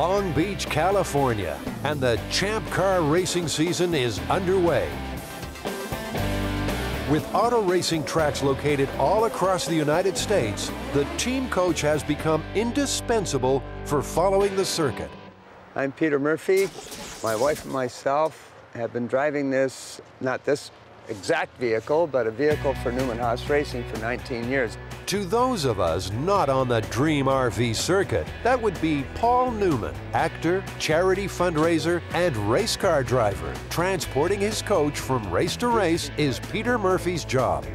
Long Beach, California, and the Champ Car racing season is underway. With auto racing tracks located all across the United States, the team coach has become indispensable for following the circuit. I'm Peter Murphy. My wife and myself have been driving this, not this exact vehicle, but a vehicle for Newman Haas Racing for 19 years. To those of us not on the Dream RV circuit, that would be Paul Newman, actor, charity fundraiser, and race car driver. Transporting his coach from race to race is Peter Murphy's job.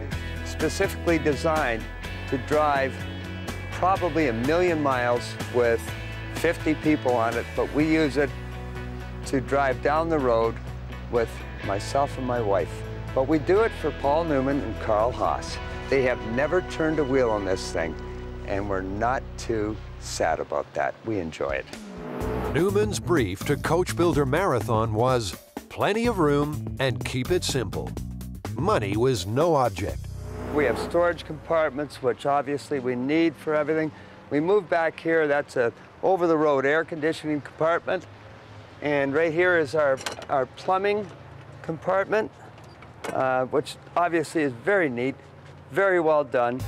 Specifically designed to drive probably a million miles with 50 people on it, but we use it to drive down the road with myself and my wife. But we do it for Paul Newman and Carl Haas. They have never turned a wheel on this thing, and we're not too sad about that. We enjoy it. Newman's brief to Coach Builder Marathon was plenty of room and keep it simple. Money was no object. We have storage compartments, which obviously we need for everything. We move back here, that's a over-the-road air conditioning compartment. And right here is our, our plumbing compartment, uh, which obviously is very neat. Very well done.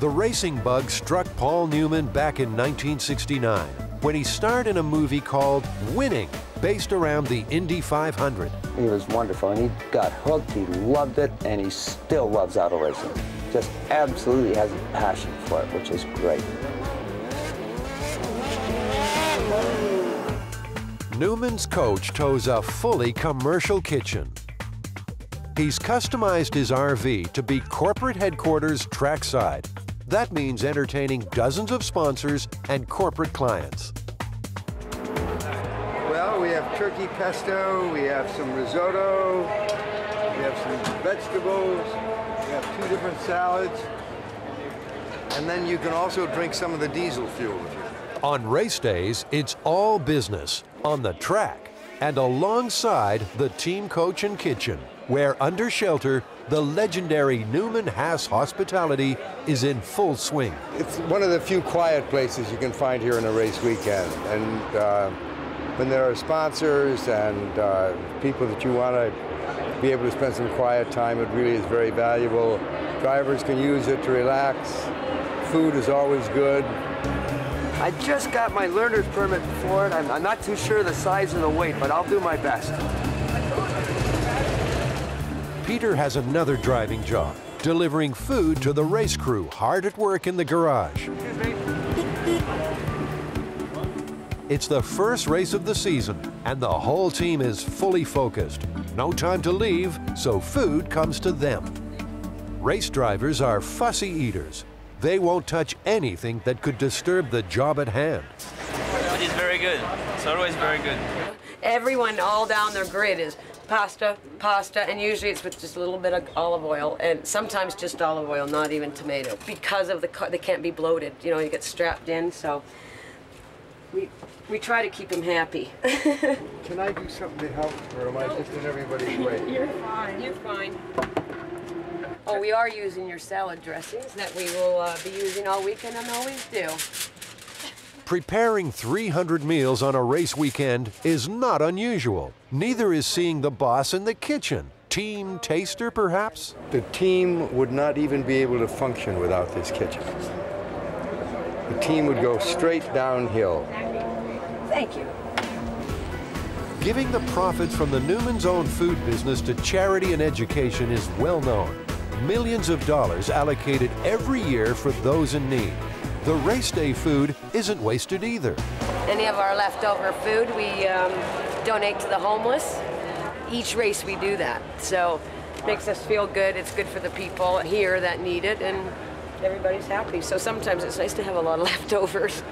The racing bug struck Paul Newman back in 1969 when he starred in a movie called Winning, based around the Indy 500. He was wonderful, and he got hooked, he loved it, and he still loves auto racing. Just absolutely has a passion for it, which is great. Newman's coach tows a fully commercial kitchen He's customized his RV to be corporate headquarters trackside. That means entertaining dozens of sponsors and corporate clients. Well, we have turkey pesto, we have some risotto, we have some vegetables, we have two different salads, and then you can also drink some of the diesel fuel. On race days, it's all business, on the track, and alongside the team coach and kitchen where under shelter, the legendary Newman Haas hospitality is in full swing. It's one of the few quiet places you can find here in a race weekend. And uh, when there are sponsors and uh, people that you want to be able to spend some quiet time, it really is very valuable. Drivers can use it to relax. Food is always good. I just got my learner's permit for it. I'm, I'm not too sure the size and the weight, but I'll do my best. Peter has another driving job, delivering food to the race crew hard at work in the garage. It's the first race of the season, and the whole team is fully focused. No time to leave, so food comes to them. Race drivers are fussy eaters. They won't touch anything that could disturb the job at hand. It is very good. It's always very good. Everyone all down their grid is pasta, pasta, and usually it's with just a little bit of olive oil, and sometimes just olive oil, not even tomato, because of the they can't be bloated. You know, you get strapped in, so we we try to keep them happy. Can I do something to help, or am I just in everybody's way? You're fine. You're fine. Oh, we are using your salad dressings that we will uh, be using all weekend and always do. Preparing 300 meals on a race weekend is not unusual. Neither is seeing the boss in the kitchen. Team taster, perhaps? The team would not even be able to function without this kitchen. The team would go straight downhill. Thank you. Giving the profits from the Newman's own food business to charity and education is well known. Millions of dollars allocated every year for those in need. The race day food isn't wasted either. Any of our leftover food we um, donate to the homeless. Each race we do that. So it makes us feel good. It's good for the people here that need it and everybody's happy. So sometimes it's nice to have a lot of leftovers.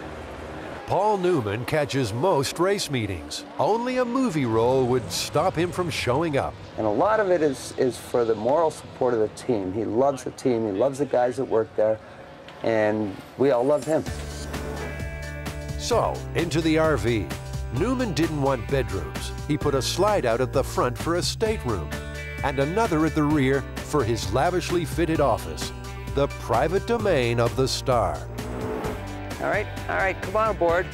Paul Newman catches most race meetings. Only a movie role would stop him from showing up. And a lot of it is, is for the moral support of the team. He loves the team. He loves the guys that work there and we all love him. So, into the RV. Newman didn't want bedrooms. He put a slide out at the front for a stateroom and another at the rear for his lavishly fitted office, the private domain of the star. All right, all right, come on aboard.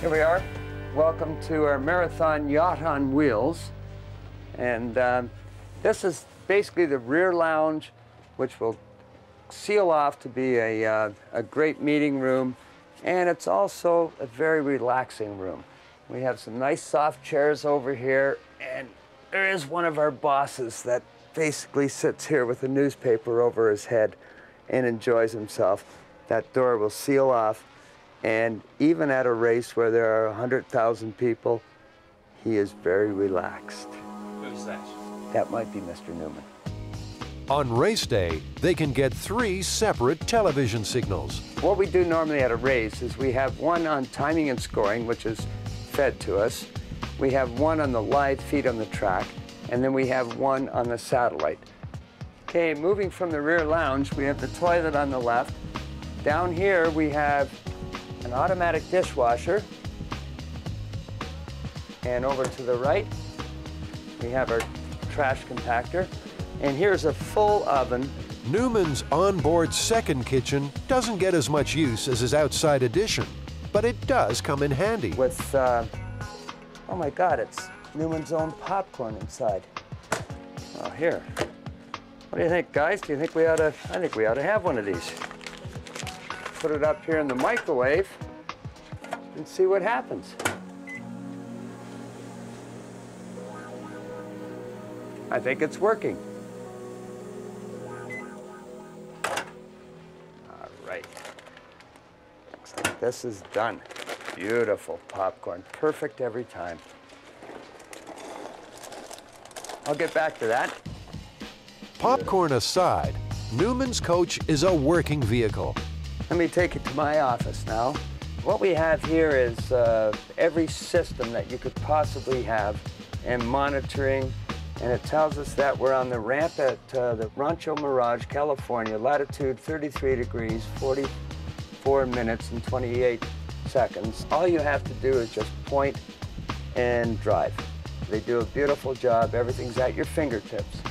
Here we are. Welcome to our marathon yacht on wheels. And um, this is basically the rear lounge, which will seal off to be a, uh, a great meeting room. And it's also a very relaxing room. We have some nice soft chairs over here. And there is one of our bosses that basically sits here with a newspaper over his head and enjoys himself. That door will seal off and even at a race where there are 100,000 people, he is very relaxed. Who's that? That might be Mr. Newman. On race day, they can get three separate television signals. What we do normally at a race is we have one on timing and scoring, which is fed to us. We have one on the live feed on the track, and then we have one on the satellite. Okay, moving from the rear lounge, we have the toilet on the left. Down here, we have an automatic dishwasher. And over to the right, we have our trash compactor. And here's a full oven. Newman's onboard second kitchen doesn't get as much use as his outside addition, but it does come in handy. with, uh, oh my God, it's Newman's own popcorn inside. Oh, here. What do you think, guys? Do you think we ought to, I think we ought to have one of these. Put it up here in the microwave and see what happens. I think it's working. This is done. Beautiful popcorn, perfect every time. I'll get back to that. Popcorn aside, Newman's coach is a working vehicle. Let me take it to my office now. What we have here is uh, every system that you could possibly have and monitoring. And it tells us that we're on the ramp at uh, the Rancho Mirage, California, latitude 33 degrees, 44 minutes and 28 seconds. All you have to do is just point and drive. They do a beautiful job. Everything's at your fingertips.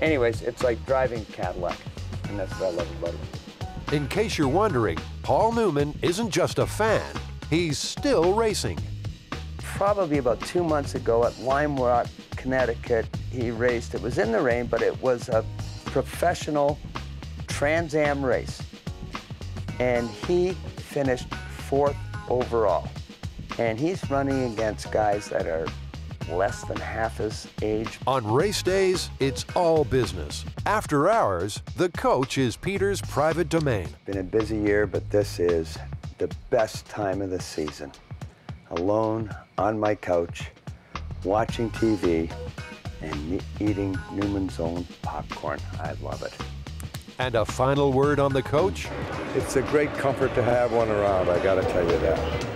Anyways, it's like driving Cadillac, and that's what I love about it. In case you're wondering, Paul Newman isn't just a fan, he's still racing. probably about two months ago at Lime Rock, Connecticut, he raced. It was in the rain, but it was a professional Trans Am race. And he finished fourth overall. And he's running against guys that are less than half his age. On race days, it's all business. After hours, the coach is Peter's private domain. Been a busy year, but this is the best time of the season. Alone on my couch, watching TV, and eating Newman's own popcorn. I love it. And a final word on the coach? It's a great comfort to have one around, I gotta tell you that.